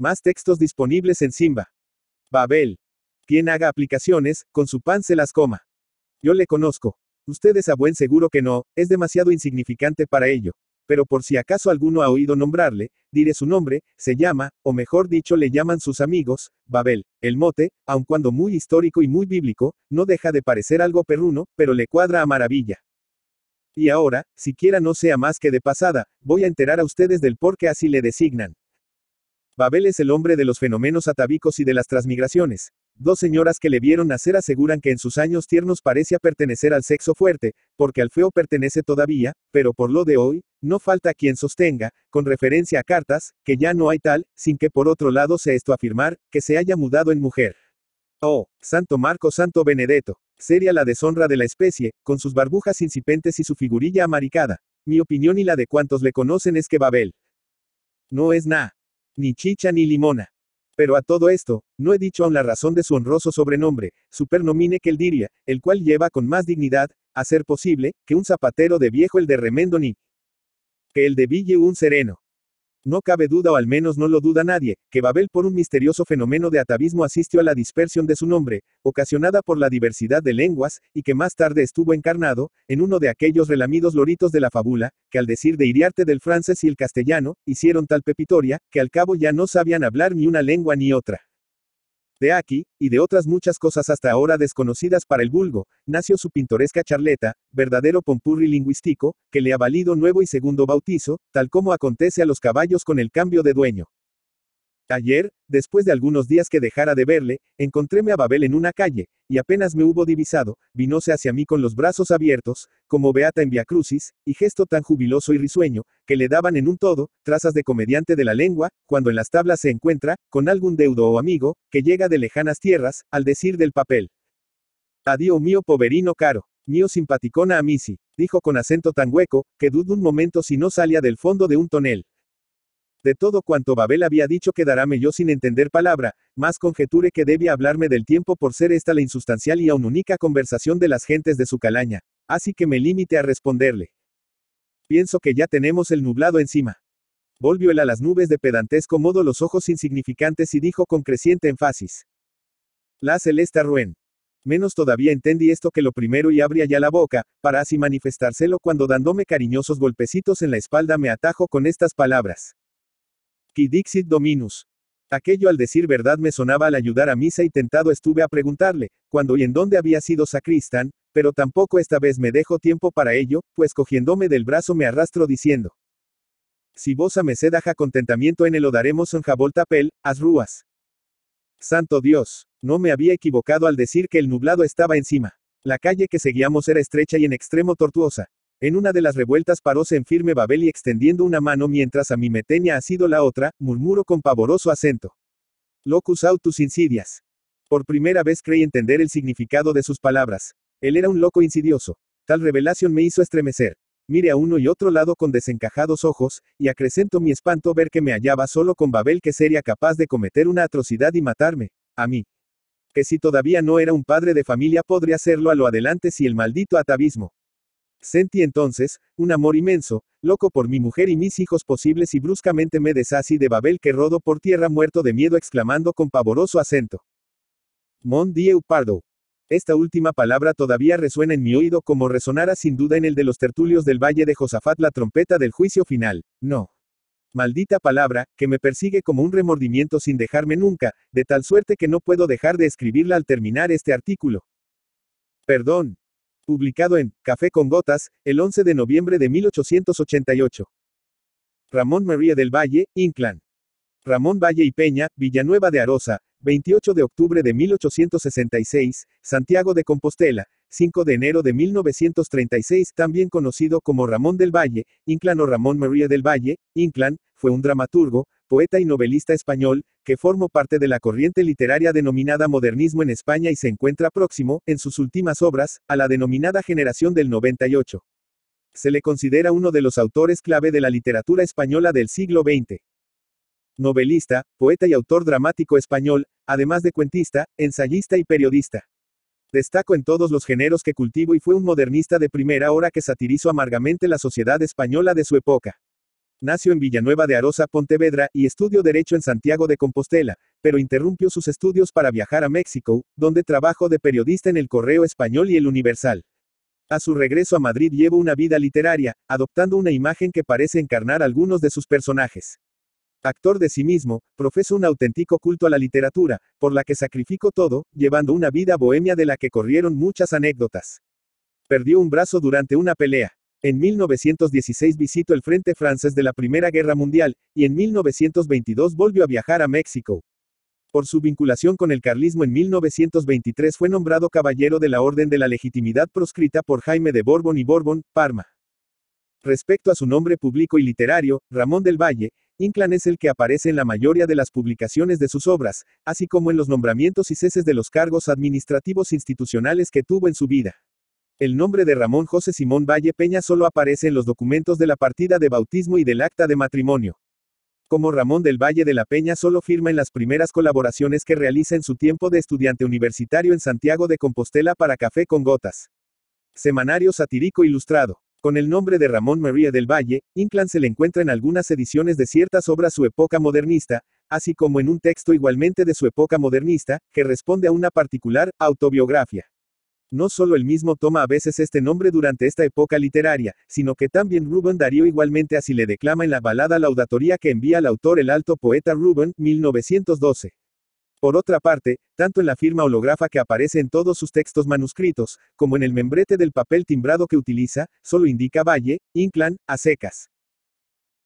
Más textos disponibles en Simba. Babel. Quien haga aplicaciones, con su pan se las coma. Yo le conozco. Ustedes a buen seguro que no, es demasiado insignificante para ello. Pero por si acaso alguno ha oído nombrarle, diré su nombre, se llama, o mejor dicho le llaman sus amigos, Babel. El mote, aun cuando muy histórico y muy bíblico, no deja de parecer algo perruno, pero le cuadra a maravilla. Y ahora, siquiera no sea más que de pasada, voy a enterar a ustedes del por qué así le designan. Babel es el hombre de los fenómenos atávicos y de las transmigraciones. Dos señoras que le vieron nacer aseguran que en sus años tiernos parecía pertenecer al sexo fuerte, porque al feo pertenece todavía, pero por lo de hoy, no falta quien sostenga, con referencia a cartas, que ya no hay tal, sin que por otro lado sea esto afirmar, que se haya mudado en mujer. Oh, Santo Marco Santo Benedetto. Seria la deshonra de la especie, con sus barbujas incipentes y su figurilla amaricada. Mi opinión y la de cuantos le conocen es que Babel. No es nada. Ni chicha ni limona. Pero a todo esto, no he dicho aún la razón de su honroso sobrenombre, supernomine diría, el cual lleva con más dignidad, a ser posible, que un zapatero de viejo el de remendo ni que el de Ville un sereno. No cabe duda o al menos no lo duda nadie, que Babel por un misterioso fenómeno de atavismo asistió a la dispersión de su nombre, ocasionada por la diversidad de lenguas, y que más tarde estuvo encarnado, en uno de aquellos relamidos loritos de la fábula, que al decir de Iriarte del francés y el castellano, hicieron tal pepitoria, que al cabo ya no sabían hablar ni una lengua ni otra. De aquí, y de otras muchas cosas hasta ahora desconocidas para el vulgo, nació su pintoresca charleta, verdadero pompurri lingüístico, que le ha valido nuevo y segundo bautizo, tal como acontece a los caballos con el cambio de dueño. Ayer, después de algunos días que dejara de verle, encontréme a Babel en una calle, y apenas me hubo divisado, vinóse hacia mí con los brazos abiertos, como beata en Via Crucis, y gesto tan jubiloso y risueño, que le daban en un todo, trazas de comediante de la lengua, cuando en las tablas se encuentra, con algún deudo o amigo, que llega de lejanas tierras, al decir del papel. Adiós mío poverino caro, mío simpaticona a misi, dijo con acento tan hueco, que dudo un momento si no salía del fondo de un tonel. De todo cuanto Babel había dicho quedaráme yo sin entender palabra, más conjeture que debía hablarme del tiempo por ser esta la insustancial y aún única conversación de las gentes de su calaña, así que me limite a responderle. Pienso que ya tenemos el nublado encima. Volvió él a las nubes de pedantesco modo los ojos insignificantes y dijo con creciente énfasis. La celesta ruen. Menos todavía entendí esto que lo primero y abría ya la boca, para así manifestárselo cuando dándome cariñosos golpecitos en la espalda me atajo con estas palabras. Qui dixit dominus. Aquello al decir verdad me sonaba al ayudar a misa y tentado estuve a preguntarle, cuándo y en dónde había sido sacristán, pero tampoco esta vez me dejo tiempo para ello, pues cogiéndome del brazo me arrastro diciendo. Si vos a aja contentamiento en el lo daremos en jabol tapel, as rúas. Santo Dios, no me había equivocado al decir que el nublado estaba encima. La calle que seguíamos era estrecha y en extremo tortuosa, en una de las revueltas paróse en firme Babel y extendiendo una mano mientras a mí me tenía sido la otra, murmuró con pavoroso acento. Locus autus insidias. Por primera vez creí entender el significado de sus palabras. Él era un loco insidioso. Tal revelación me hizo estremecer. Mire a uno y otro lado con desencajados ojos, y acrecento mi espanto ver que me hallaba solo con Babel que sería capaz de cometer una atrocidad y matarme. A mí. Que si todavía no era un padre de familia podría hacerlo a lo adelante si el maldito atavismo. Sentí entonces, un amor inmenso, loco por mi mujer y mis hijos posibles y bruscamente me desasí de Babel que rodo por tierra muerto de miedo exclamando con pavoroso acento. Mon Dieu pardo. Esta última palabra todavía resuena en mi oído como resonara sin duda en el de los tertulios del valle de Josafat la trompeta del juicio final. No. Maldita palabra, que me persigue como un remordimiento sin dejarme nunca, de tal suerte que no puedo dejar de escribirla al terminar este artículo. Perdón, Publicado en Café con Gotas, el 11 de noviembre de 1888. Ramón María del Valle, Inclán. Ramón Valle y Peña, Villanueva de Arosa, 28 de octubre de 1866, Santiago de Compostela, 5 de enero de 1936, también conocido como Ramón del Valle, Inclán o Ramón María del Valle, Inclán, fue un dramaturgo, poeta y novelista español, que formó parte de la corriente literaria denominada modernismo en España y se encuentra próximo, en sus últimas obras, a la denominada generación del 98. Se le considera uno de los autores clave de la literatura española del siglo XX. Novelista, poeta y autor dramático español, además de cuentista, ensayista y periodista. Destacó en todos los géneros que cultivó y fue un modernista de primera hora que satirizó amargamente la sociedad española de su época. Nació en Villanueva de Arosa, Pontevedra, y estudió Derecho en Santiago de Compostela, pero interrumpió sus estudios para viajar a México, donde trabajó de periodista en el Correo Español y el Universal. A su regreso a Madrid llevó una vida literaria, adoptando una imagen que parece encarnar algunos de sus personajes. Actor de sí mismo, profesa un auténtico culto a la literatura, por la que sacrificó todo, llevando una vida bohemia de la que corrieron muchas anécdotas. Perdió un brazo durante una pelea. En 1916 visitó el frente francés de la Primera Guerra Mundial, y en 1922 volvió a viajar a México. Por su vinculación con el carlismo en 1923 fue nombrado caballero de la Orden de la Legitimidad proscrita por Jaime de Borbón y Borbón, Parma. Respecto a su nombre público y literario, Ramón del Valle, Inclán es el que aparece en la mayoría de las publicaciones de sus obras, así como en los nombramientos y ceses de los cargos administrativos institucionales que tuvo en su vida. El nombre de Ramón José Simón Valle Peña solo aparece en los documentos de la partida de bautismo y del acta de matrimonio. Como Ramón del Valle de la Peña solo firma en las primeras colaboraciones que realiza en su tiempo de estudiante universitario en Santiago de Compostela para Café con Gotas. Semanario satírico ilustrado. Con el nombre de Ramón María del Valle, Inclán se le encuentra en algunas ediciones de ciertas obras su época modernista, así como en un texto igualmente de su época modernista, que responde a una particular autobiografía. No solo él mismo toma a veces este nombre durante esta época literaria, sino que también Rubén Darío igualmente así le declama en la balada laudatoria que envía al autor el alto poeta Rubén, 1912. Por otra parte, tanto en la firma hológrafa que aparece en todos sus textos manuscritos, como en el membrete del papel timbrado que utiliza, solo indica Valle, Inclán, a secas.